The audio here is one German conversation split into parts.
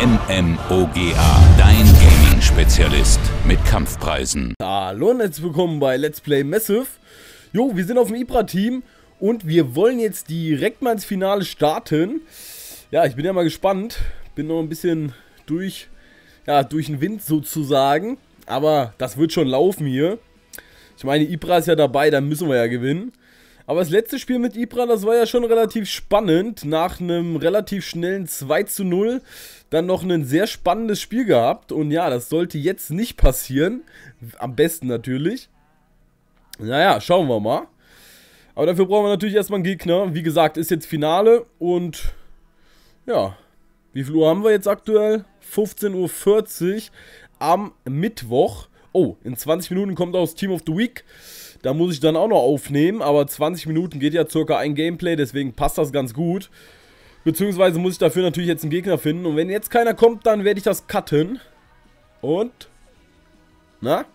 MMOGA, dein Gaming-Spezialist mit Kampfpreisen. Hallo und herzlich willkommen bei Let's Play Massive. Jo, wir sind auf dem Ibra-Team und wir wollen jetzt direkt mal ins Finale starten. Ja, ich bin ja mal gespannt. Bin noch ein bisschen durch, ja, durch den Wind sozusagen. Aber das wird schon laufen hier. Ich meine, Ibra ist ja dabei, dann müssen wir ja gewinnen. Aber das letzte Spiel mit Ibra, das war ja schon relativ spannend. Nach einem relativ schnellen 2 zu 0 dann noch ein sehr spannendes Spiel gehabt. Und ja, das sollte jetzt nicht passieren. Am besten natürlich. Naja, schauen wir mal. Aber dafür brauchen wir natürlich erstmal einen Gegner. Wie gesagt, ist jetzt Finale und ja, wie viel Uhr haben wir jetzt aktuell? 15.40 Uhr am Mittwoch. Oh, in 20 Minuten kommt auch das Team of the Week. Da muss ich dann auch noch aufnehmen, aber 20 Minuten geht ja circa ein Gameplay, deswegen passt das ganz gut. Beziehungsweise muss ich dafür natürlich jetzt einen Gegner finden. Und wenn jetzt keiner kommt, dann werde ich das cutten. Und? Na?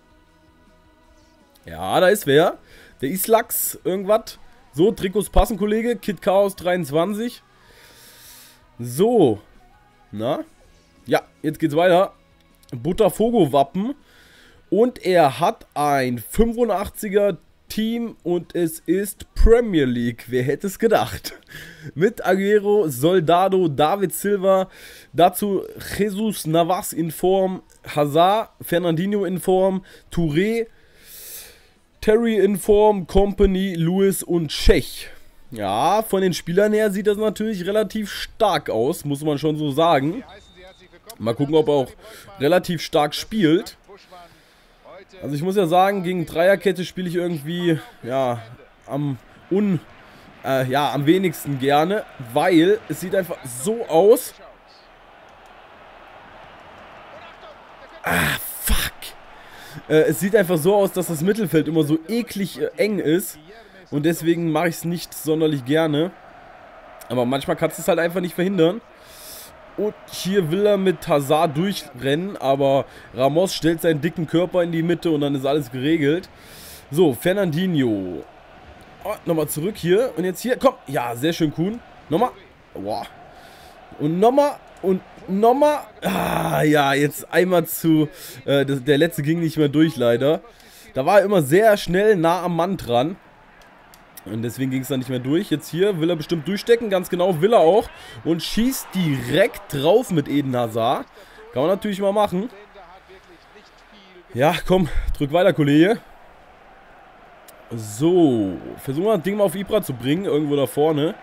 Ja, da ist wer. Der Islax, irgendwas. So, Trikots passen, Kollege. Kid Chaos 23. So. Na? Ja, jetzt geht's weiter. Butterfogo-Wappen. Und er hat ein 85er Team und es ist Premier League. Wer hätte es gedacht? Mit Aguero, Soldado, David Silva, dazu Jesus Navas in Form, Hazard, Fernandinho in Form, Touré, Terry in Form, Company, Lewis und Tschech. Ja, von den Spielern her sieht das natürlich relativ stark aus, muss man schon so sagen. Mal gucken, ob er auch relativ stark spielt. Also ich muss ja sagen, gegen Dreierkette spiele ich irgendwie, ja, am un... Äh, ja, am wenigsten gerne, weil es sieht einfach so aus. Ah, fuck. Äh, es sieht einfach so aus, dass das Mittelfeld immer so eklig äh, eng ist. Und deswegen mache ich es nicht sonderlich gerne. Aber manchmal kannst du es halt einfach nicht verhindern. Und hier will er mit Hazard durchrennen, aber Ramos stellt seinen dicken Körper in die Mitte und dann ist alles geregelt. So, Fernandinho. Oh, nochmal zurück hier. Und jetzt hier, komm. Ja, sehr schön, Kuhn. Nochmal. Boah. Und nochmal. Und nochmal. Ah, ja, jetzt einmal zu. Äh, das, der letzte ging nicht mehr durch, leider. Da war er immer sehr schnell nah am Mann dran. Und deswegen ging es dann nicht mehr durch. Jetzt hier will er bestimmt durchstecken. Ganz genau will er auch. Und schießt direkt drauf mit Eden Hazard. Kann man natürlich mal machen. Ja, komm. Drück weiter, Kollege. So. Versuchen wir das Ding mal auf Ibra zu bringen. Irgendwo da vorne.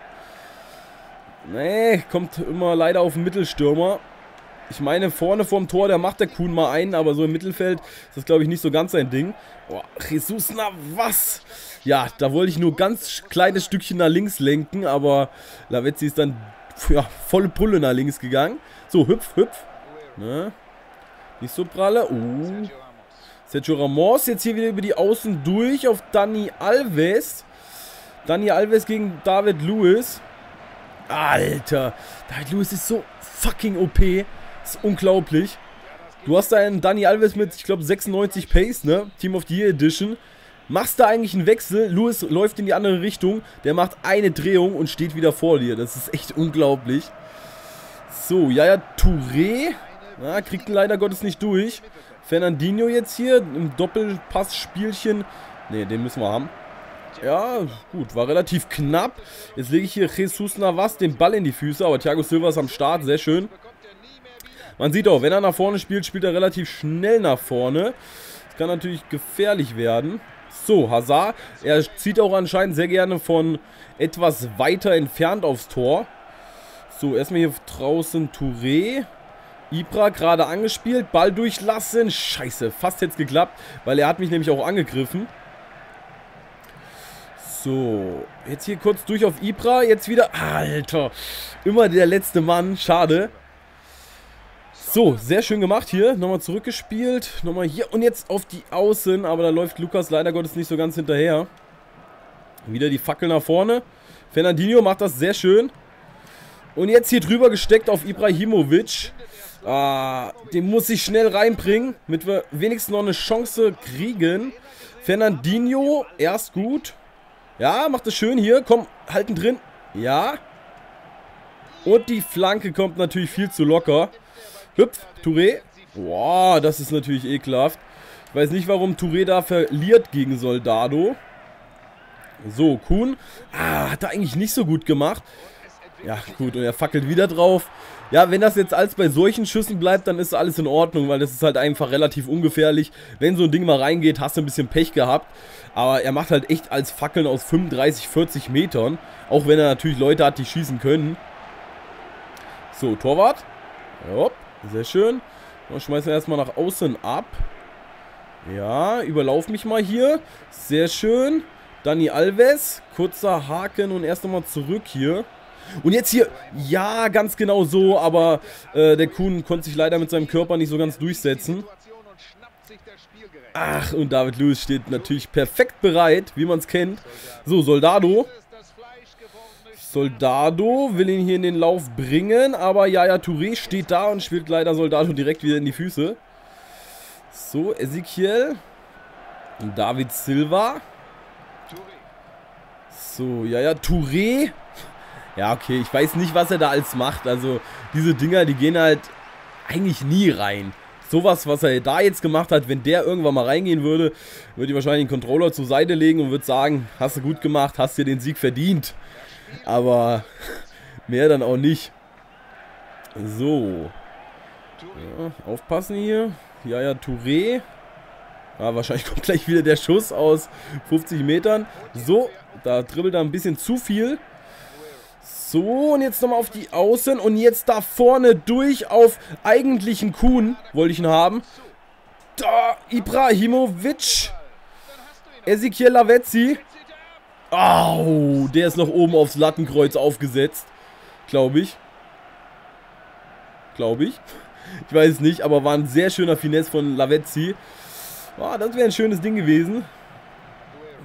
Nee, kommt immer leider auf den Mittelstürmer. Ich meine, vorne vorm Tor, der macht der Kuhn mal einen, aber so im Mittelfeld ist das, glaube ich, nicht so ganz sein Ding. Boah, Jesus, na was? Ja, da wollte ich nur ganz kleines Stückchen nach links lenken, aber Lavezzi ist dann ja, volle Pulle nach links gegangen. So, hüpf, hüpf. Ne? Nicht so pralle. Oh. Sergio Ramos jetzt hier wieder über die Außen durch auf Dani Alves. Dani Alves gegen David Lewis. Alter, David Lewis ist so fucking OP. Das ist unglaublich. Du hast einen Dani Alves mit, ich glaube, 96 Pace, ne? Team of the Year Edition. Machst da eigentlich einen Wechsel, Lewis läuft in die andere Richtung, der macht eine Drehung und steht wieder vor dir. Das ist echt unglaublich. So, ja, ja, Touré. Ja, kriegt ihn leider Gottes nicht durch. Fernandinho jetzt hier im Doppelpassspielchen. Ne, den müssen wir haben. Ja, gut, war relativ knapp. Jetzt lege ich hier Jesus Navas den Ball in die Füße, aber Thiago Silva ist am Start, sehr schön. Man sieht auch, wenn er nach vorne spielt, spielt er relativ schnell nach vorne. Das kann natürlich gefährlich werden. So, Hazard, er zieht auch anscheinend sehr gerne von etwas weiter entfernt aufs Tor. So, erstmal hier draußen Touré. Ibra gerade angespielt, Ball durchlassen. Scheiße, fast es geklappt, weil er hat mich nämlich auch angegriffen. So, jetzt hier kurz durch auf Ibra, jetzt wieder, Alter, immer der letzte Mann, schade. So, sehr schön gemacht hier. Nochmal zurückgespielt. Nochmal hier und jetzt auf die Außen. Aber da läuft Lukas leider Gottes nicht so ganz hinterher. Wieder die Fackel nach vorne. Fernandinho macht das sehr schön. Und jetzt hier drüber gesteckt auf Ibrahimovic. Ah, den muss ich schnell reinbringen, damit wir wenigstens noch eine Chance kriegen. Fernandinho, erst gut. Ja, macht es schön hier. Komm, halten drin. Ja. Und die Flanke kommt natürlich viel zu locker. Hüpf, Touré. Boah, das ist natürlich ekelhaft. Ich weiß nicht, warum Touré da verliert gegen Soldado. So, Kuhn. Ah, hat er eigentlich nicht so gut gemacht. Ja, gut, und er fackelt wieder drauf. Ja, wenn das jetzt als bei solchen Schüssen bleibt, dann ist alles in Ordnung, weil das ist halt einfach relativ ungefährlich. Wenn so ein Ding mal reingeht, hast du ein bisschen Pech gehabt. Aber er macht halt echt als Fackeln aus 35, 40 Metern. Auch wenn er natürlich Leute hat, die schießen können. So, Torwart. Hopp, sehr schön. Dann schmeißen wir erstmal nach außen ab. Ja, überlauf mich mal hier. Sehr schön. Dani Alves. Kurzer Haken und erst nochmal zurück hier. Und jetzt hier, ja, ganz genau so, aber äh, der Kuhn konnte sich leider mit seinem Körper nicht so ganz durchsetzen. Ach, und David Lewis steht natürlich perfekt bereit, wie man es kennt. So, Soldado. Soldado will ihn hier in den Lauf bringen, aber Yaya Touré steht da und spielt leider Soldado direkt wieder in die Füße. So, Ezekiel. David Silva. So, Yaya Touré. Ja, okay, ich weiß nicht, was er da alles macht. Also, diese Dinger, die gehen halt eigentlich nie rein. Sowas, was er da jetzt gemacht hat, wenn der irgendwann mal reingehen würde, würde ich wahrscheinlich den Controller zur Seite legen und würde sagen, hast du gut gemacht, hast dir den Sieg verdient. Aber mehr dann auch nicht. So. Ja, aufpassen hier. Ja, ja, Touré. Ja, wahrscheinlich kommt gleich wieder der Schuss aus 50 Metern. So, da dribbelt er ein bisschen zu viel. So, und jetzt nochmal auf die Außen. Und jetzt da vorne durch auf eigentlichen Kuhn. Wollte ich ihn haben. Da, Ibrahimovic. Ezekiel Lavezzi. Au, der ist noch oben aufs Lattenkreuz aufgesetzt. Glaube ich. Glaube ich. Ich weiß nicht, aber war ein sehr schöner Finesse von Lavezzi. Oh, das wäre ein schönes Ding gewesen.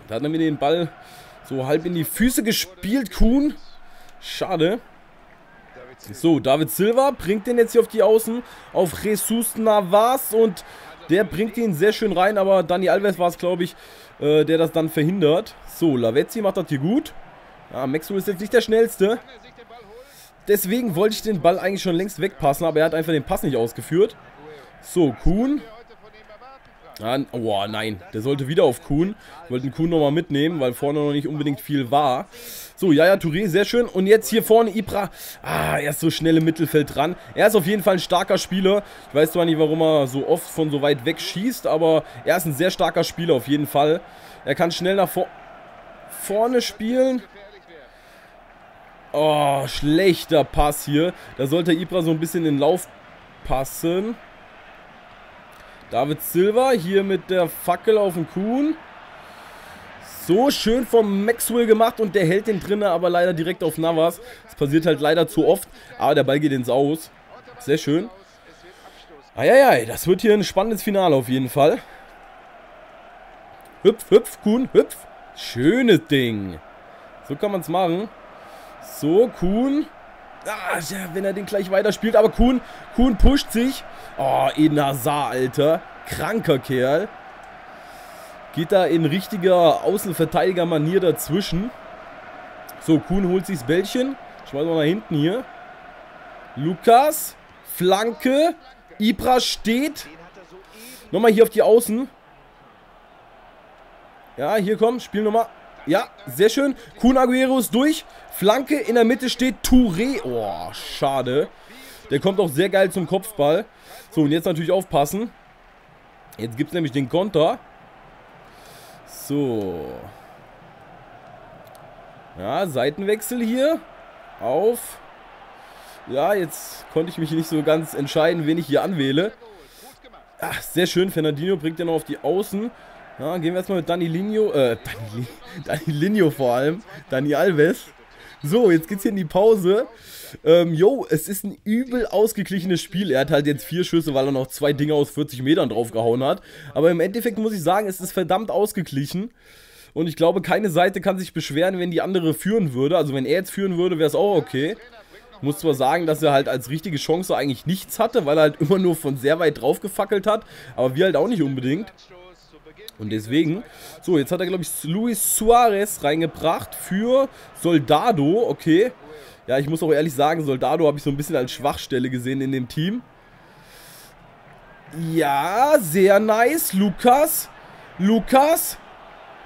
Da hat er mir den Ball so halb in die Füße gespielt, Kuhn. Schade. So, David Silva bringt den jetzt hier auf die Außen. Auf Jesus Navas und der bringt ihn sehr schön rein, aber Dani Alves war es, glaube ich, äh, der das dann verhindert. So, Lavezzi macht das hier gut. Ja, Maxwell ist jetzt nicht der Schnellste. Deswegen wollte ich den Ball eigentlich schon längst wegpassen, aber er hat einfach den Pass nicht ausgeführt. So, Kuhn. Ja, oh, nein, der sollte wieder auf Kuhn. Ich wollte den Kuhn nochmal mitnehmen, weil vorne noch nicht unbedingt viel war. So, Jaya Touré, sehr schön. Und jetzt hier vorne Ibra. Ah, er ist so schnell im Mittelfeld dran. Er ist auf jeden Fall ein starker Spieler. Ich weiß zwar nicht, warum er so oft von so weit weg schießt, aber er ist ein sehr starker Spieler auf jeden Fall. Er kann schnell nach vor vorne spielen. Oh, schlechter Pass hier. Da sollte Ibra so ein bisschen in den Lauf passen. David Silva hier mit der Fackel auf dem Kuhn. So schön vom Maxwell gemacht und der hält den drinnen, aber leider direkt auf Navas. Das passiert halt leider zu oft, aber der Ball geht ins Aus. Sehr schön. Eieiei, das wird hier ein spannendes Finale auf jeden Fall. Hüpf, hüpf, Kuhn, hüpf. Schönes Ding. So kann man es machen. So, Kuhn. Ah, wenn er den gleich weiterspielt. Aber Kuhn, Kuhn pusht sich. Oh, Eden Hazard, Alter. Kranker Kerl. Geht da in richtiger Außenverteidiger-Manier dazwischen. So, Kuhn holt sich das Bällchen. Schmeißen wir nach hinten hier. Lukas. Flanke. Ibra steht. Nochmal hier auf die Außen. Ja, hier komm, Spiel nochmal. Ja, sehr schön. Kuhn Aguero ist durch. Flanke, in der Mitte steht Touré. Oh, schade. Der kommt auch sehr geil zum Kopfball. So, und jetzt natürlich aufpassen. Jetzt gibt es nämlich den Konter. So. Ja, Seitenwechsel hier. Auf. Ja, jetzt konnte ich mich nicht so ganz entscheiden, wen ich hier anwähle. Ach, sehr schön. Fernandinho bringt den noch auf die Außen. Ja, gehen wir erstmal mit Dani Linio, äh, Dani, Dani Linio vor allem, Dani Alves. So, jetzt geht's hier in die Pause. Ähm, yo, es ist ein übel ausgeglichenes Spiel. Er hat halt jetzt vier Schüsse, weil er noch zwei Dinge aus 40 Metern draufgehauen hat. Aber im Endeffekt muss ich sagen, es ist verdammt ausgeglichen. Und ich glaube, keine Seite kann sich beschweren, wenn die andere führen würde. Also wenn er jetzt führen würde, wäre es auch okay. Muss zwar sagen, dass er halt als richtige Chance eigentlich nichts hatte, weil er halt immer nur von sehr weit drauf gefackelt hat. Aber wir halt auch nicht unbedingt. Und deswegen, so, jetzt hat er, glaube ich, Luis Suarez reingebracht für Soldado, okay. Ja, ich muss auch ehrlich sagen, Soldado habe ich so ein bisschen als Schwachstelle gesehen in dem Team. Ja, sehr nice. Lukas. Lukas.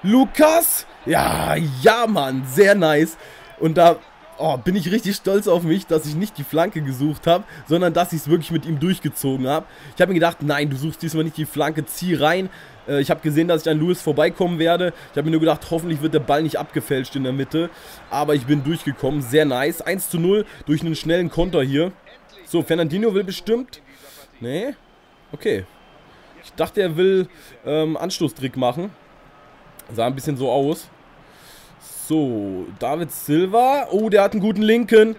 Lukas. Ja, ja, Mann. Sehr nice. Und da oh, bin ich richtig stolz auf mich, dass ich nicht die Flanke gesucht habe, sondern dass ich es wirklich mit ihm durchgezogen habe. Ich habe mir gedacht, nein, du suchst diesmal nicht die Flanke, zieh rein. Äh, ich habe gesehen, dass ich an Lewis vorbeikommen werde. Ich habe mir nur gedacht, hoffentlich wird der Ball nicht abgefälscht in der Mitte. Aber ich bin durchgekommen, sehr nice. 1 zu 0 durch einen schnellen Konter hier. So, Fernandinho will bestimmt... Nee? Okay. Ich dachte, er will ähm, Anstoßtrick machen. Sah ein bisschen so aus. So, David Silva. Oh, der hat einen guten Linken.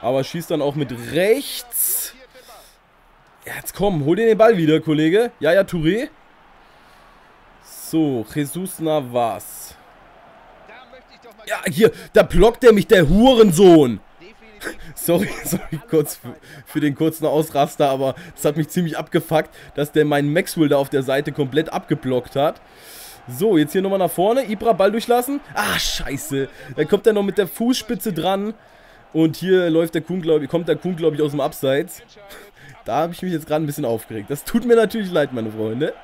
Aber schießt dann auch mit rechts. Jetzt komm, hol dir den Ball wieder, Kollege. Ja, ja, Touré. So, Jesus Navas. Ja, hier, da blockt er mich, der Hurensohn. sorry, sorry kurz für, für, den kurzen Ausraster, aber das hat mich ziemlich abgefuckt, dass der meinen Maxwell da auf der Seite komplett abgeblockt hat. So, jetzt hier nochmal nach vorne. Ibra, Ball durchlassen. Ah, scheiße. Da kommt er noch mit der Fußspitze dran. Und hier läuft der Kuhn, ich, kommt der Kuhn, glaube ich, aus dem Abseits. Da habe ich mich jetzt gerade ein bisschen aufgeregt. Das tut mir natürlich leid, meine Freunde.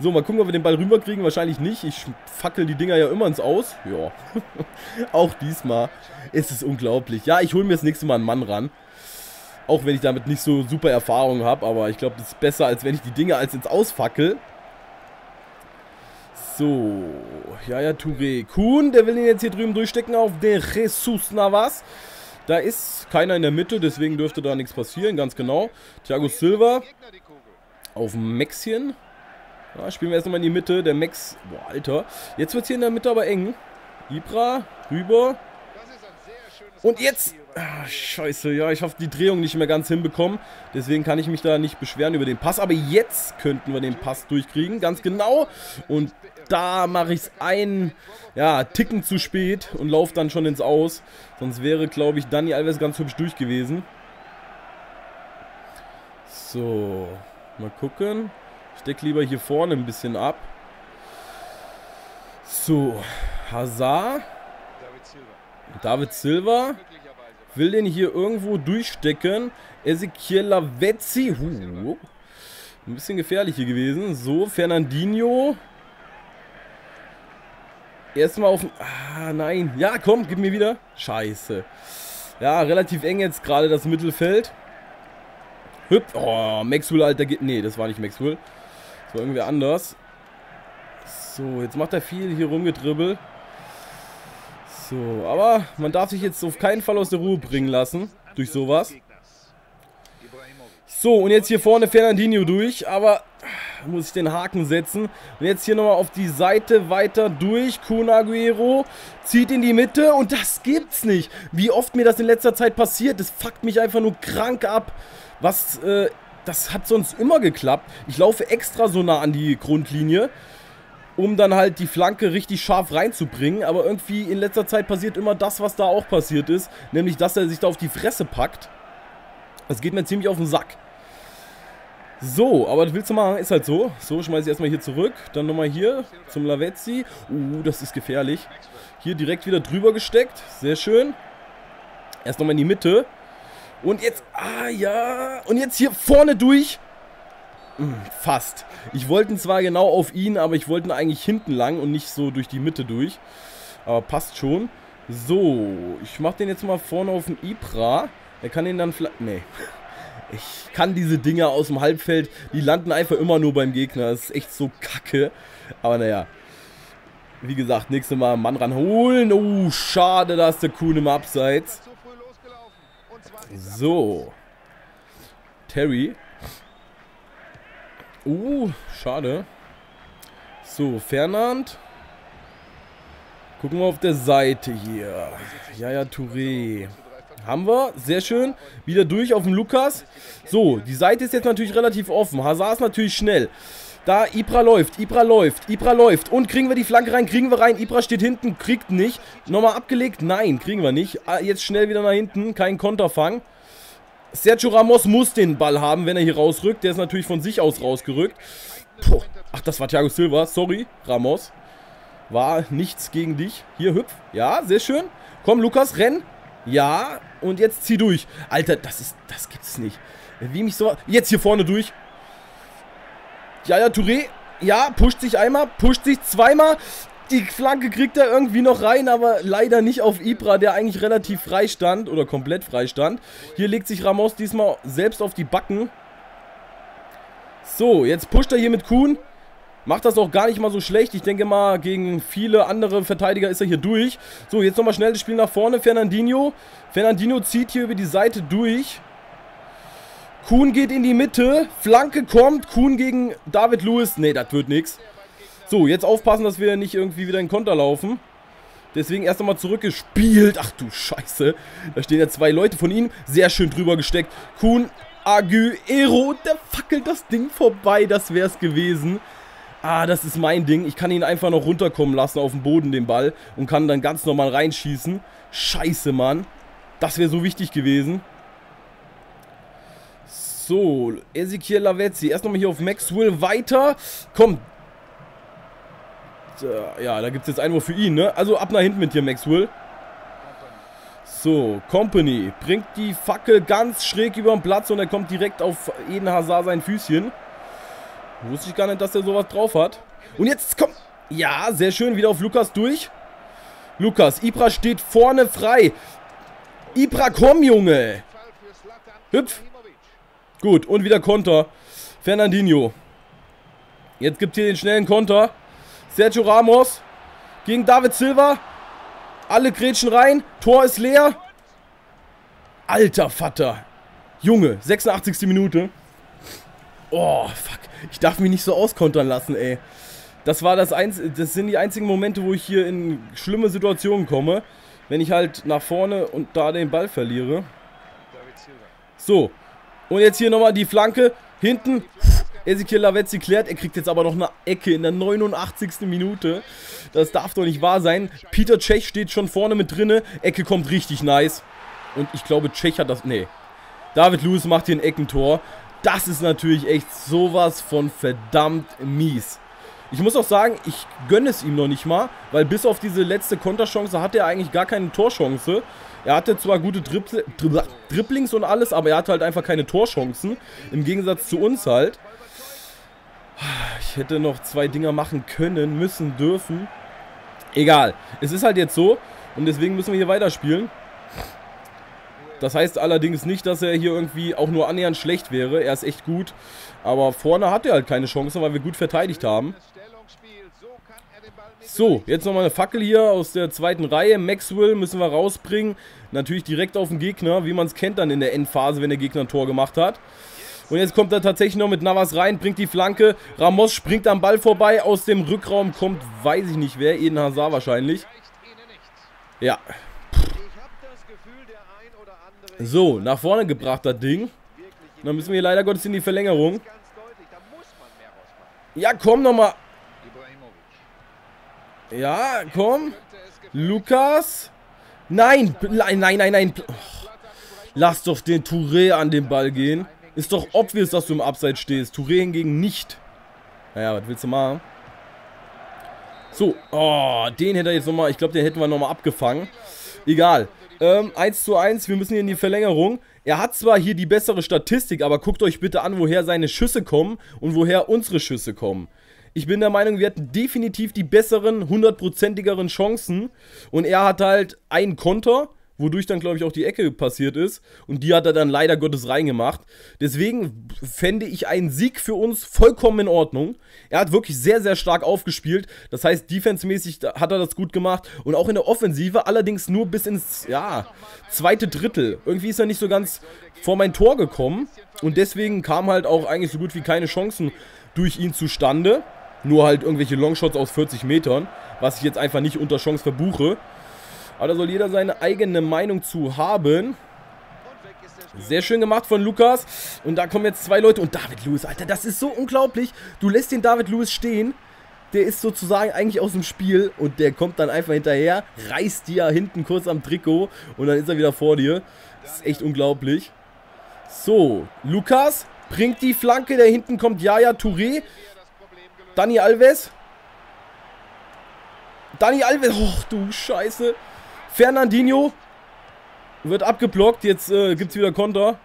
So, mal gucken, ob wir den Ball rüberkriegen. Wahrscheinlich nicht. Ich fackel die Dinger ja immer ins Aus. Ja. Auch diesmal ist es unglaublich. Ja, ich hole mir das nächste Mal einen Mann ran. Auch wenn ich damit nicht so super Erfahrung habe. Aber ich glaube, das ist besser, als wenn ich die Dinger als ins Aus fackel. So, ja, ja, Touré. Kuhn, der will ihn jetzt hier drüben durchstecken auf den Jesus Navas. Da ist keiner in der Mitte, deswegen dürfte da nichts passieren, ganz genau. Thiago Silva auf Maxchen. Ja, spielen wir erst nochmal in die Mitte. Der Max, boah, Alter. Jetzt wird es hier in der Mitte aber eng. Ibra, rüber. Und jetzt Ah, scheiße, ja, ich hoffe, die Drehung nicht mehr ganz hinbekommen. Deswegen kann ich mich da nicht beschweren über den Pass. Aber jetzt könnten wir den Pass durchkriegen, ganz genau. Und da mache ich es einen ja, Ticken zu spät und laufe dann schon ins Aus. Sonst wäre, glaube ich, Dani Alves ganz hübsch durch gewesen. So, mal gucken. Ich decke lieber hier vorne ein bisschen ab. So, Hazard. David Silva. Will den hier irgendwo durchstecken. Ezekiel Lavezzi. Huh. Ein bisschen gefährlich hier gewesen. So, Fernandinho. Erstmal auf... Ah, nein. Ja, komm, gib mir wieder. Scheiße. Ja, relativ eng jetzt gerade das Mittelfeld. Hüpp. Oh, Maxwell, Alter. Nee, das war nicht Maxwell. Das war irgendwie anders. So, jetzt macht er viel hier rumgedribbelt. So, aber man darf sich jetzt auf keinen Fall aus der Ruhe bringen lassen. Durch sowas. So, und jetzt hier vorne Fernandinho durch. Aber muss ich den Haken setzen. Und jetzt hier nochmal auf die Seite weiter durch. Kun Aguero zieht in die Mitte. Und das gibt's nicht. Wie oft mir das in letzter Zeit passiert. Das fuckt mich einfach nur krank ab. Was, äh, das hat sonst immer geklappt. Ich laufe extra so nah an die Grundlinie um dann halt die Flanke richtig scharf reinzubringen. Aber irgendwie in letzter Zeit passiert immer das, was da auch passiert ist. Nämlich, dass er sich da auf die Fresse packt. Das geht mir ziemlich auf den Sack. So, aber das willst du machen, ist halt so. So, schmeiße ich erstmal hier zurück. Dann nochmal hier zum Lavezzi. Uh, das ist gefährlich. Hier direkt wieder drüber gesteckt. Sehr schön. Erst nochmal in die Mitte. Und jetzt, ah ja. Und jetzt hier vorne durch. Hm, fast. Ich wollte zwar genau auf ihn, aber ich wollte eigentlich hinten lang und nicht so durch die Mitte durch. Aber passt schon. So, ich mache den jetzt mal vorne auf den Ibra. Er kann ihn dann vielleicht... Nee. Ich kann diese Dinger aus dem Halbfeld, die landen einfach immer nur beim Gegner. Das ist echt so kacke. Aber naja. Wie gesagt, nächstes Mal Mann ranholen. Oh, schade, da ist der Kuhn im Abseits. So. Terry Uh, schade. So, Fernand. Gucken wir auf der Seite hier. Ja, ja, Touré. Haben wir. Sehr schön. Wieder durch auf den Lukas. So, die Seite ist jetzt natürlich relativ offen. Hazard ist natürlich schnell. Da, Ibra läuft, Ibra läuft, Ibra läuft. Und kriegen wir die Flanke rein, kriegen wir rein. Ibra steht hinten, kriegt nicht. Nochmal abgelegt? Nein, kriegen wir nicht. Ah, jetzt schnell wieder nach hinten, kein Konterfang. Sergio Ramos muss den Ball haben, wenn er hier rausrückt. Der ist natürlich von sich aus rausgerückt. Puh. Ach, das war Thiago Silva. Sorry, Ramos. War nichts gegen dich. Hier, hüpf. Ja, sehr schön. Komm, Lukas, renn. Ja, und jetzt zieh durch. Alter, das ist, das gibt's nicht. Wie mich so... Jetzt hier vorne durch. Ja, ja, Touré. Ja, pusht sich einmal, pusht sich zweimal. Die Flanke kriegt er irgendwie noch rein, aber leider nicht auf Ibra, der eigentlich relativ frei stand oder komplett frei stand. Hier legt sich Ramos diesmal selbst auf die Backen. So, jetzt pusht er hier mit Kuhn. Macht das auch gar nicht mal so schlecht. Ich denke mal, gegen viele andere Verteidiger ist er hier durch. So, jetzt nochmal schnell das Spiel nach vorne. Fernandinho. Fernandinho zieht hier über die Seite durch. Kuhn geht in die Mitte. Flanke kommt. Kuhn gegen David Lewis. Ne, das wird nichts. So, jetzt aufpassen, dass wir nicht irgendwie wieder in Konter laufen. Deswegen erst einmal zurückgespielt. Ach du Scheiße. Da stehen ja zwei Leute von ihm. Sehr schön drüber gesteckt. Kuhn, Aguero. Der fackelt das Ding vorbei. Das wäre es gewesen. Ah, das ist mein Ding. Ich kann ihn einfach noch runterkommen lassen auf den Boden, den Ball. Und kann dann ganz normal reinschießen. Scheiße, Mann. Das wäre so wichtig gewesen. So, Ezekiel Lavezzi. Erst nochmal hier auf Maxwell weiter. Komm. Ja, da gibt es jetzt Einwurf für ihn, ne? Also ab nach hinten mit dir, Maxwell. So, Company bringt die Fackel ganz schräg über den Platz und er kommt direkt auf Eden Hazard sein Füßchen. Wusste ich gar nicht, dass er sowas drauf hat. Und jetzt kommt... Ja, sehr schön, wieder auf Lukas durch. Lukas, Ibra steht vorne frei. Ibra, komm, Junge. Hüpf. Gut, und wieder Konter. Fernandinho. Jetzt gibt hier den schnellen Konter. Sergio Ramos gegen David Silva. Alle grätschen rein. Tor ist leer. Alter Vater. Junge, 86. Minute. Oh, fuck. Ich darf mich nicht so auskontern lassen, ey. Das war das Einz das sind die einzigen Momente, wo ich hier in schlimme Situationen komme. Wenn ich halt nach vorne und da den Ball verliere. So, und jetzt hier nochmal die Flanke. Hinten. Ezekiel Lavezzi klärt. Er kriegt jetzt aber noch eine Ecke in der 89. Minute. Das darf doch nicht wahr sein. Peter Cech steht schon vorne mit drinne. Ecke kommt richtig nice. Und ich glaube, Cech hat das... Nee. David Lewis macht hier ein Eckentor. Das ist natürlich echt sowas von verdammt mies. Ich muss auch sagen, ich gönne es ihm noch nicht mal, weil bis auf diese letzte Konterchance hat er eigentlich gar keine Torchance. Er hatte zwar gute Dribble, Dribblings und alles, aber er hatte halt einfach keine Torchancen. Im Gegensatz zu uns halt. Ich hätte noch zwei Dinger machen können, müssen, dürfen. Egal. Es ist halt jetzt so und deswegen müssen wir hier weiterspielen. Das heißt allerdings nicht, dass er hier irgendwie auch nur annähernd schlecht wäre. Er ist echt gut. Aber vorne hat er halt keine Chance, weil wir gut verteidigt haben. So, jetzt nochmal eine Fackel hier aus der zweiten Reihe. Maxwell müssen wir rausbringen. Natürlich direkt auf den Gegner, wie man es kennt dann in der Endphase, wenn der Gegner ein Tor gemacht hat. Und jetzt kommt er tatsächlich noch mit Navas rein, bringt die Flanke. Ramos springt am Ball vorbei. Aus dem Rückraum kommt, weiß ich nicht wer, Eden Hazard wahrscheinlich. Ja. So, nach vorne gebracht das Ding. Dann müssen wir leider Gottes in die Verlängerung. Ja, komm nochmal. Ja, komm. Lukas. Nein, nein, nein, nein, nein. Oh. Lass doch den Touré an den Ball gehen. Ist doch obvious, dass du im Abseits stehst. Touré hingegen nicht. Naja, was willst du machen? So, oh, den hätte er jetzt nochmal, ich glaube, den hätten wir nochmal abgefangen. Egal. Ähm, 1 zu 1, wir müssen hier in die Verlängerung. Er hat zwar hier die bessere Statistik, aber guckt euch bitte an, woher seine Schüsse kommen und woher unsere Schüsse kommen. Ich bin der Meinung, wir hatten definitiv die besseren, hundertprozentigeren Chancen. Und er hat halt einen Konter, wodurch dann, glaube ich, auch die Ecke passiert ist. Und die hat er dann leider Gottes reingemacht. Deswegen fände ich einen Sieg für uns vollkommen in Ordnung. Er hat wirklich sehr, sehr stark aufgespielt. Das heißt, defensemäßig hat er das gut gemacht. Und auch in der Offensive, allerdings nur bis ins, ja, zweite Drittel. Irgendwie ist er nicht so ganz vor mein Tor gekommen. Und deswegen kam halt auch eigentlich so gut wie keine Chancen durch ihn zustande. Nur halt irgendwelche Longshots aus 40 Metern, was ich jetzt einfach nicht unter Chance verbuche. Aber da soll jeder seine eigene Meinung zu haben. Sehr schön gemacht von Lukas. Und da kommen jetzt zwei Leute. Und David Lewis, Alter, das ist so unglaublich. Du lässt den David Lewis stehen. Der ist sozusagen eigentlich aus dem Spiel. Und der kommt dann einfach hinterher, reißt dir hinten kurz am Trikot. Und dann ist er wieder vor dir. Das ist echt unglaublich. So, Lukas bringt die Flanke. Da hinten kommt Yaya Touré. Dani Alves. Dani Alves. Oh, du Scheiße. Fernandinho. Wird abgeblockt. Jetzt äh, gibt es wieder Konter.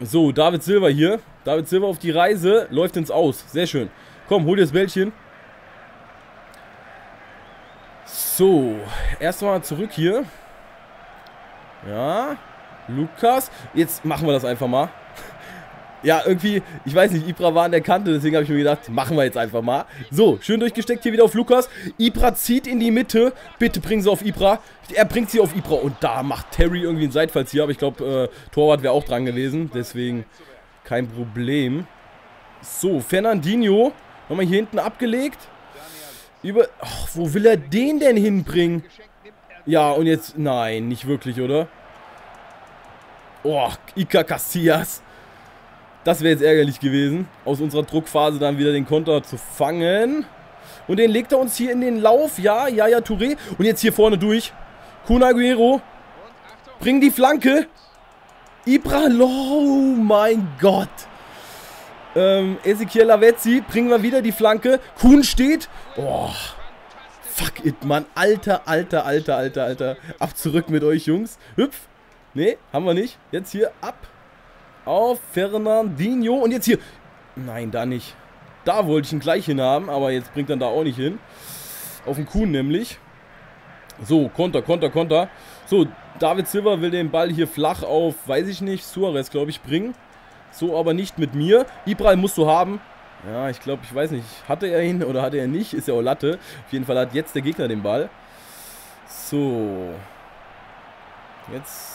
So, David Silva hier. David Silva auf die Reise. Läuft ins Aus. Sehr schön. Komm, hol dir das Bällchen. So, erstmal zurück hier. Ja, Lukas. Jetzt machen wir das einfach mal. Ja, irgendwie, ich weiß nicht, Ibra war an der Kante, deswegen habe ich mir gedacht, machen wir jetzt einfach mal. So, schön durchgesteckt hier wieder auf Lukas. Ibra zieht in die Mitte. Bitte bringen sie auf Ibra. Er bringt sie auf Ibra und da macht Terry irgendwie einen Seitfalls hier, aber ich glaube, äh, Torwart wäre auch dran gewesen, deswegen kein Problem. So, Fernandinho, nochmal hier hinten abgelegt. Über, ach, wo will er den denn hinbringen? Ja, und jetzt, nein, nicht wirklich, oder? Oh, Ika Casillas. Das wäre jetzt ärgerlich gewesen, aus unserer Druckphase dann wieder den Konter zu fangen. Und den legt er uns hier in den Lauf. Ja, ja, ja, Touré. Und jetzt hier vorne durch. Kun Aguero. Bring die Flanke. Ibra, oh mein Gott. Ähm, Ezekiel Lavezzi, bringen wir wieder die Flanke. Kuhn steht. Oh, fuck it, Mann. Alter, alter, alter, alter, alter. Ab zurück mit euch, Jungs. Hüpf. Nee, haben wir nicht. Jetzt hier ab auf Fernandinho. Und jetzt hier. Nein, da nicht. Da wollte ich ihn gleich hin haben, aber jetzt bringt er da auch nicht hin. Auf den Kuhn nämlich. So, Konter, Konter, Konter. So, David Silva will den Ball hier flach auf, weiß ich nicht, Suarez, glaube ich, bringen. So aber nicht mit mir. Ibrahim musst du haben. Ja, ich glaube, ich weiß nicht, hatte er ihn oder hatte er nicht? Ist ja auch Latte. Auf jeden Fall hat jetzt der Gegner den Ball. So. Jetzt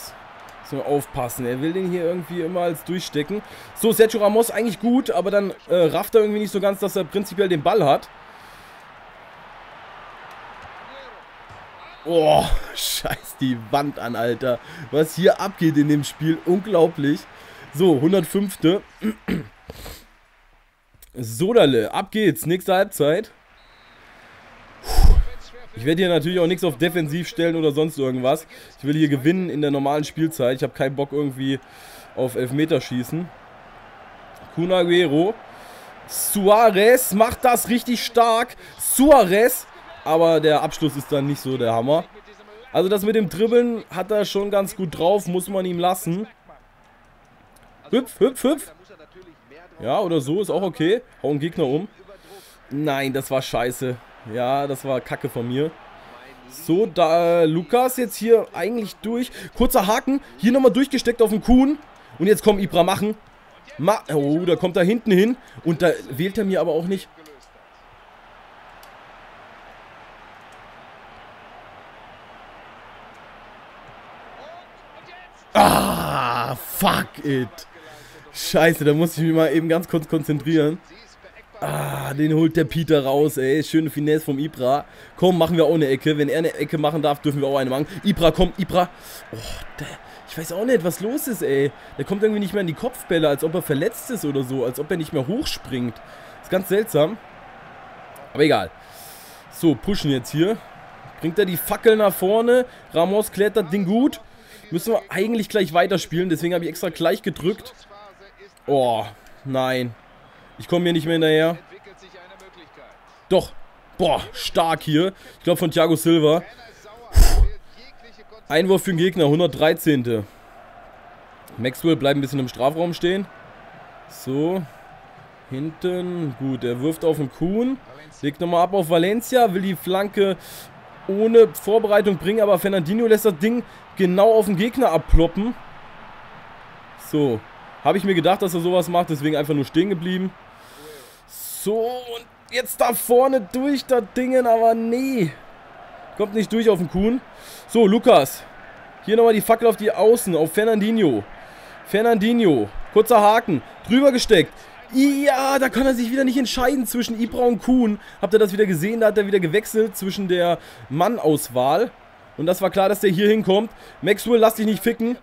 wir aufpassen. Er will den hier irgendwie immer als durchstecken. So, Sergio Ramos eigentlich gut, aber dann äh, rafft er irgendwie nicht so ganz, dass er prinzipiell den Ball hat. Oh, scheiß die Wand an, Alter. Was hier abgeht in dem Spiel, unglaublich. So, 105. Sodale, ab geht's. Nächste Halbzeit. Ich werde hier natürlich auch nichts auf Defensiv stellen oder sonst irgendwas. Ich will hier gewinnen in der normalen Spielzeit. Ich habe keinen Bock irgendwie auf Elfmeterschießen. Kun Aguero. Suarez macht das richtig stark. Suarez. Aber der Abschluss ist dann nicht so der Hammer. Also das mit dem Dribbeln hat er schon ganz gut drauf. Muss man ihm lassen. Hüpf, hüpf, hüpf. Ja, oder so, ist auch okay. Hau einen Gegner um. Nein, das war scheiße. Ja, das war Kacke von mir. So, da Lukas jetzt hier eigentlich durch. Kurzer Haken. Hier nochmal durchgesteckt auf den Kuhn. Und jetzt kommt Ibra machen. Ma oh, da kommt er hinten hin. Und da wählt er mir aber auch nicht. Ah, fuck it. Scheiße, da muss ich mich mal eben ganz kurz konzentrieren. Ah, den holt der Peter raus, ey. Schöne Finesse vom Ibra. Komm, machen wir auch eine Ecke. Wenn er eine Ecke machen darf, dürfen wir auch eine machen. Ibra, komm, Ibra. Oh, der, ich weiß auch nicht, was los ist, ey. Der kommt irgendwie nicht mehr in die Kopfbälle, als ob er verletzt ist oder so. Als ob er nicht mehr hochspringt. Ist ganz seltsam. Aber egal. So, pushen jetzt hier. Bringt er die Fackel nach vorne. Ramos das Ding gut. Müssen wir eigentlich gleich weiterspielen. Deswegen habe ich extra gleich gedrückt. Oh, nein. Ich komme hier nicht mehr hinterher. Doch. Boah, stark hier. Ich glaube von Thiago Silva. Einwurf für den Gegner, 113. Maxwell bleibt ein bisschen im Strafraum stehen. So. Hinten. Gut, er wirft auf den Kuhn. Legt nochmal ab auf Valencia. Will die Flanke ohne Vorbereitung bringen. Aber Fernandinho lässt das Ding genau auf den Gegner abploppen. So. Habe ich mir gedacht, dass er sowas macht. Deswegen einfach nur stehen geblieben. So, und jetzt da vorne durch das Dingen, aber nee. Kommt nicht durch auf den Kuhn. So, Lukas. Hier nochmal die Fackel auf die Außen, auf Fernandinho. Fernandinho. Kurzer Haken. Drüber gesteckt. Ja, da kann er sich wieder nicht entscheiden zwischen Ibra und Kuhn. Habt ihr das wieder gesehen? Da hat er wieder gewechselt zwischen der Mannauswahl. Und das war klar, dass der hier hinkommt. Maxwell, lass dich nicht ficken.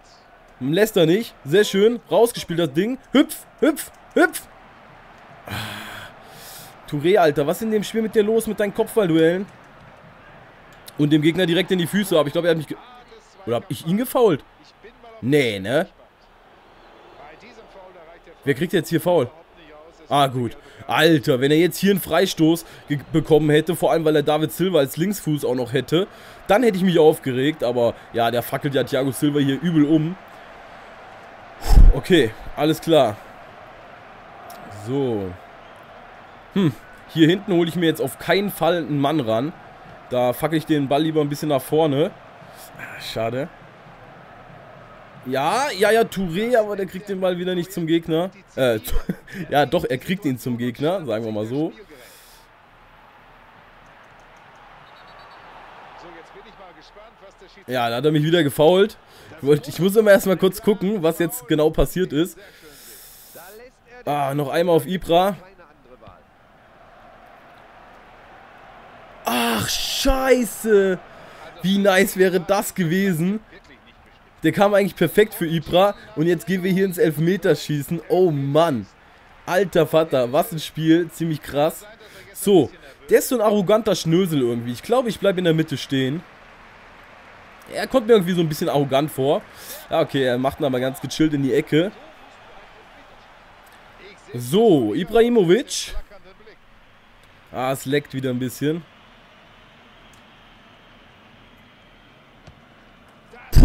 Lässt er nicht. Sehr schön. Rausgespielt das Ding. Hüpf, hüpf, hüpf. Ah. Touré, Alter, was ist in dem Spiel mit dir los mit deinen Kopfballduellen? Und dem Gegner direkt in die Füße. Aber ich glaube, er hat mich... Oder habe ich ihn gefault? Nee, ne? Wer kriegt jetzt hier Foul? Ah, gut. Alter, wenn er jetzt hier einen Freistoß bekommen hätte, vor allem weil er David Silva als Linksfuß auch noch hätte, dann hätte ich mich aufgeregt. Aber ja, der fackelt ja Thiago Silva hier übel um. Okay, alles klar. So. Hm. Hier hinten hole ich mir jetzt auf keinen Fall einen Mann ran. Da fackel ich den Ball lieber ein bisschen nach vorne. Ah, schade. Ja, ja, ja, Touré, aber der kriegt den Ball wieder nicht zum Gegner. Äh, ja, doch, er kriegt ihn zum Gegner, sagen wir mal so. Ja, da hat er mich wieder gefault. Ich muss immer erstmal kurz gucken, was jetzt genau passiert ist. Ah, noch einmal auf Ibra. Ach, scheiße. Wie nice wäre das gewesen. Der kam eigentlich perfekt für Ibra. Und jetzt gehen wir hier ins Elfmeterschießen. Oh Mann. Alter Vater, was ein Spiel. Ziemlich krass. So, der ist so ein arroganter Schnösel irgendwie. Ich glaube, ich bleibe in der Mitte stehen. Er kommt mir irgendwie so ein bisschen arrogant vor. Ja, okay, er macht ihn aber ganz gechillt in die Ecke. So, Ibrahimovic. Ah, es leckt wieder ein bisschen.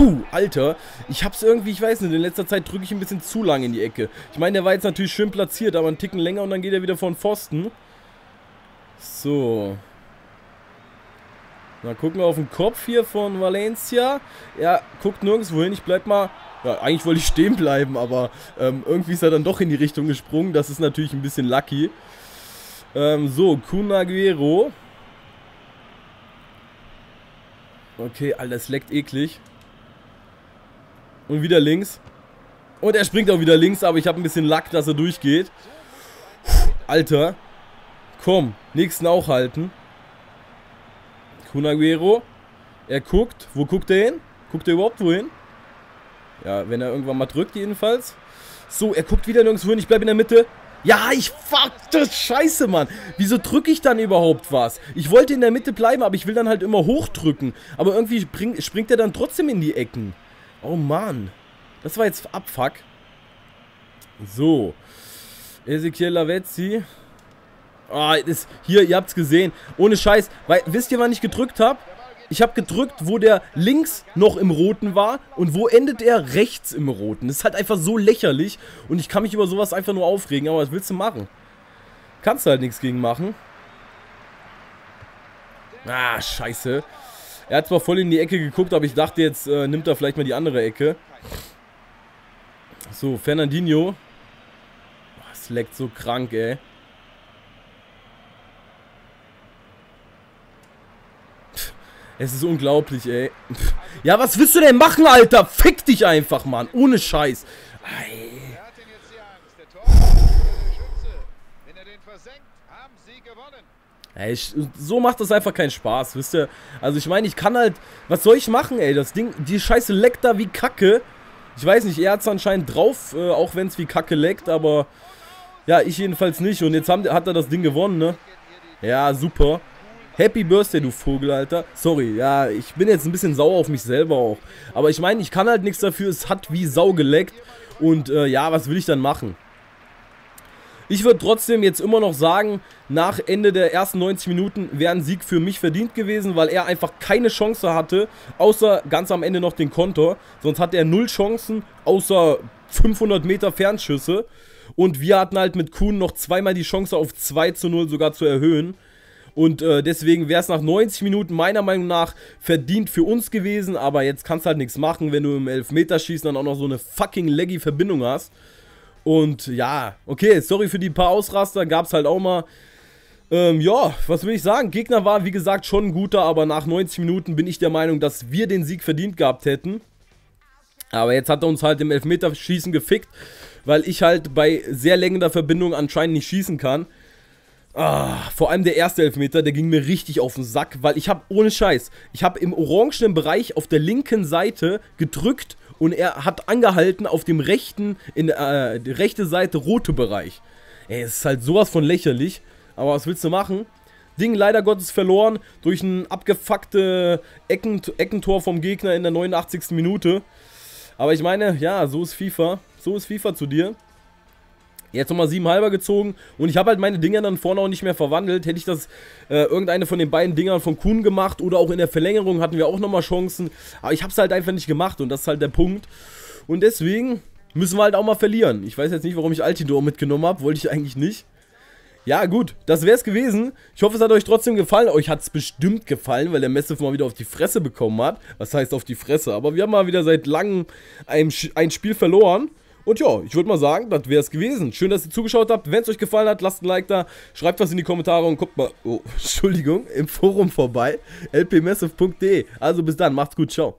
Puh, Alter. Ich hab's irgendwie, ich weiß nicht, in letzter Zeit drücke ich ein bisschen zu lang in die Ecke. Ich meine, der war jetzt natürlich schön platziert, aber einen Ticken länger und dann geht er wieder von Pfosten. So. Mal gucken wir auf den Kopf hier von Valencia. Er guckt nirgendwo hin. Ich bleib mal ja, eigentlich wollte ich stehen bleiben, aber ähm, irgendwie ist er dann doch in die Richtung gesprungen. Das ist natürlich ein bisschen lucky. Ähm, so, Kunaguero. Okay, Alter, das leckt eklig. Und wieder links. Und er springt auch wieder links, aber ich habe ein bisschen Lack, dass er durchgeht. Alter. Komm, nächsten auch halten. Kunaguero. Er guckt. Wo guckt er hin? Guckt er überhaupt wohin? Ja, wenn er irgendwann mal drückt jedenfalls. So, er guckt wieder nirgendwo hin. Ich bleibe in der Mitte. Ja, ich fuck das Scheiße, Mann. Wieso drücke ich dann überhaupt was? Ich wollte in der Mitte bleiben, aber ich will dann halt immer hochdrücken. Aber irgendwie spring, springt er dann trotzdem in die Ecken. Oh, Mann. Das war jetzt Abfuck. So. Ezekiel Lavezzi. Ah, oh, hier, ihr habt's gesehen. Ohne Scheiß. Weil, wisst ihr, wann ich gedrückt habe? Ich habe gedrückt, wo der links noch im Roten war und wo endet er rechts im Roten. Das ist halt einfach so lächerlich und ich kann mich über sowas einfach nur aufregen, aber was willst du machen? Kannst du halt nichts gegen machen. Ah, scheiße. Er hat zwar voll in die Ecke geguckt, aber ich dachte jetzt, äh, nimmt er vielleicht mal die andere Ecke. So, Fernandinho. Das leckt so krank, ey. Es ist unglaublich, ey. Ja, was willst du denn machen, Alter? Fick dich einfach, Mann. Ohne Scheiß. Ey, so macht das einfach keinen Spaß, wisst ihr? Also ich meine, ich kann halt... Was soll ich machen, ey? Das Ding, die Scheiße leckt da wie Kacke. Ich weiß nicht, er hat es anscheinend drauf, äh, auch wenn es wie Kacke leckt, aber... Ja, ich jedenfalls nicht. Und jetzt haben, hat er das Ding gewonnen, ne? Ja, super. Happy Birthday, du Vogel, Alter. Sorry, ja, ich bin jetzt ein bisschen sauer auf mich selber auch. Aber ich meine, ich kann halt nichts dafür. Es hat wie Sau geleckt. Und äh, ja, was will ich dann machen? Ich würde trotzdem jetzt immer noch sagen, nach Ende der ersten 90 Minuten wäre ein Sieg für mich verdient gewesen, weil er einfach keine Chance hatte, außer ganz am Ende noch den Konter. Sonst hat er null Chancen, außer 500 Meter Fernschüsse. Und wir hatten halt mit Kuhn noch zweimal die Chance auf 2 zu 0 sogar zu erhöhen. Und äh, deswegen wäre es nach 90 Minuten meiner Meinung nach verdient für uns gewesen. Aber jetzt kannst du halt nichts machen, wenn du im Elfmeterschießen dann auch noch so eine fucking leggy Verbindung hast. Und ja, okay, sorry für die paar Ausraster, gab es halt auch mal. Ähm, ja, was will ich sagen? Gegner war, wie gesagt, schon ein guter, aber nach 90 Minuten bin ich der Meinung, dass wir den Sieg verdient gehabt hätten. Aber jetzt hat er uns halt im Elfmeterschießen gefickt, weil ich halt bei sehr längender Verbindung anscheinend nicht schießen kann. Ah, vor allem der erste Elfmeter, der ging mir richtig auf den Sack, weil ich habe, ohne Scheiß, ich habe im orangenen Bereich auf der linken Seite gedrückt und er hat angehalten auf dem rechten, in äh, die rechte Seite rote Bereich. Ey, es ist halt sowas von lächerlich, aber was willst du machen? Ding leider Gottes verloren durch ein abgefuckte Ecken, Eckentor vom Gegner in der 89. Minute. Aber ich meine, ja, so ist FIFA. So ist FIFA zu dir. Jetzt nochmal 7 halber gezogen und ich habe halt meine Dinger dann vorne auch nicht mehr verwandelt. Hätte ich das äh, irgendeine von den beiden Dingern von Kuhn gemacht oder auch in der Verlängerung hatten wir auch nochmal Chancen. Aber ich habe es halt einfach nicht gemacht und das ist halt der Punkt. Und deswegen, müssen wir halt auch mal verlieren. Ich weiß jetzt nicht, warum ich Altidor mitgenommen habe. Wollte ich eigentlich nicht. Ja, gut, das wäre es gewesen. Ich hoffe, es hat euch trotzdem gefallen. Euch hat es bestimmt gefallen, weil der Massive mal wieder auf die Fresse bekommen hat. Was heißt auf die Fresse? Aber wir haben mal wieder seit langem ein, ein Spiel verloren. Und ja, ich würde mal sagen, das wäre es gewesen. Schön, dass ihr zugeschaut habt. Wenn es euch gefallen hat, lasst ein Like da, schreibt was in die Kommentare und guckt mal, oh, Entschuldigung, im Forum vorbei. lpmassive.de. Also bis dann, macht's gut, ciao.